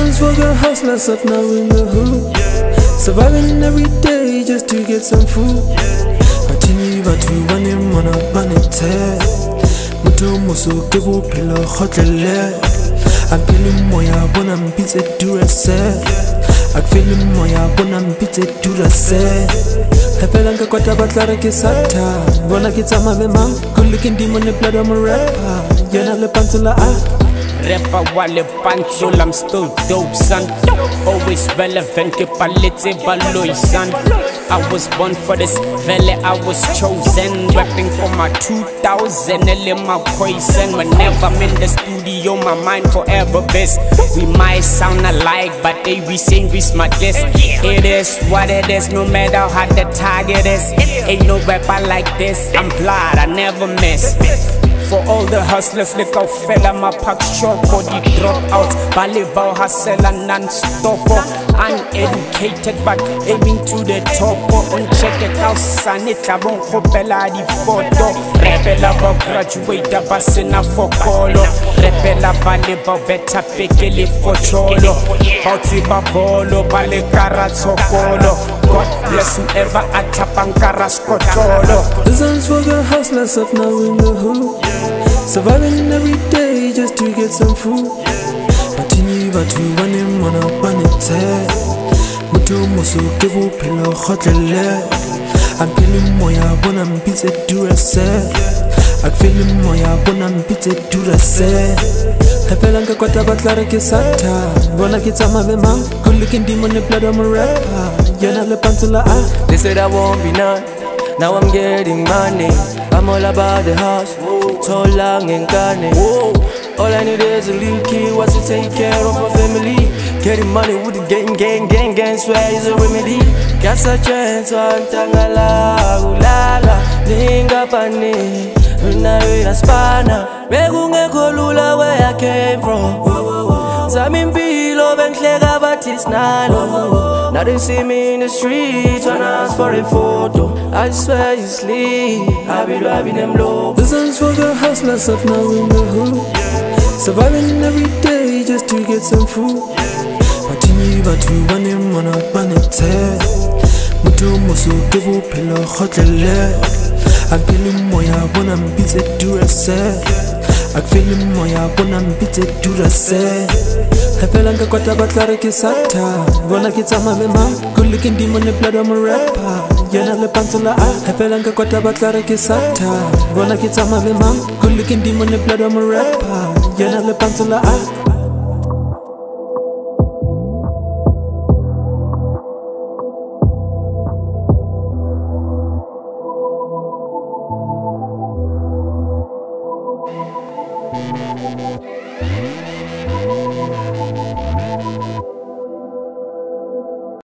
hustlers up now in the hood. Surviving every day just to get some food. Batini batho ba ne mona ba ne tshe. Motho moso ke bophelo kgotlele. A phele moya bona mpitse Duracell. A phele moya bona mpitse Duracell. Hepela nka kwata batla re ke satha. Bona ke tsamaya le mang. Good looking demon le blood I'm a rapper. Yena le pantsula ah. Rapper wale pantsol, I'm still dope, son. Always relevant, ke paletse baloy, son. I was born for this, vele I was chosen. Rapping for my 2000, ele my poison. Whenever I'm in the studio, my mind forever best. We might sound alike, but they we sing we smart this. It is what it is, no matter how the target is. Ain't no rapper like this. I'm blood, I never miss. For all the hustlers, look how fella my pack short body drop out. Balibao hustle and non-stop. Uneducated but aiming to the top. On check it out, son, it labong kopela di photo. Rebella ba graduate ba sena fokolo. Rebella ba le ba better pekele for cholo. Bauti ba bolo ba le kara. God bless whoever kara skotolo. This one's for the hustlers up now in the hood. Surviving every day just to get some food. Batini batho ba ne mona ba ne tshe. Motho moso ke bophelo kgotlele. A phele moya bona mpitse Duracell. A phele moya bona mpitse Duracell. Hepela nka kwata batla re ke satha. Bona ke tsamaya le mang. Good looking demon le blood I'm a rapper. Yena le pantsula ah. They said I won't be none. Now I'm getting money. I'm all about the house. so long, and gunning. All I need is a little key. What's to take care of my family? Getting money with the gang, gang, gang, gang. Swear is a remedy. Got such a chance on Tangala, Ulala, Linga Pani. Unawila spana. Bekungekho lula where I came from. Zami impilo benhleka bathi sinalo Now they see me in the streets when I ask for a photo I swear you sleep, I be driving them low This one's for the hustlers up now in the hood. Surviving every day just to get some food. Batini batho ba ne mona ba ne tshe. Motho moso ke bophelo kgotlele. A phele moya bona mpitse Duracell. A phele moya bona mpitse Duracell. Hepela nka kwata batla re ke satha. Bona ke tsamaya le mang. Good looking demon le blood I'm a rapper. Yena le pantsula ah. Hepela nka kwata batla re ke satha. Bona ke tsamaya le mang. Good looking demon le blood I'm a rapper. Yena le pantsula ah. Thank you.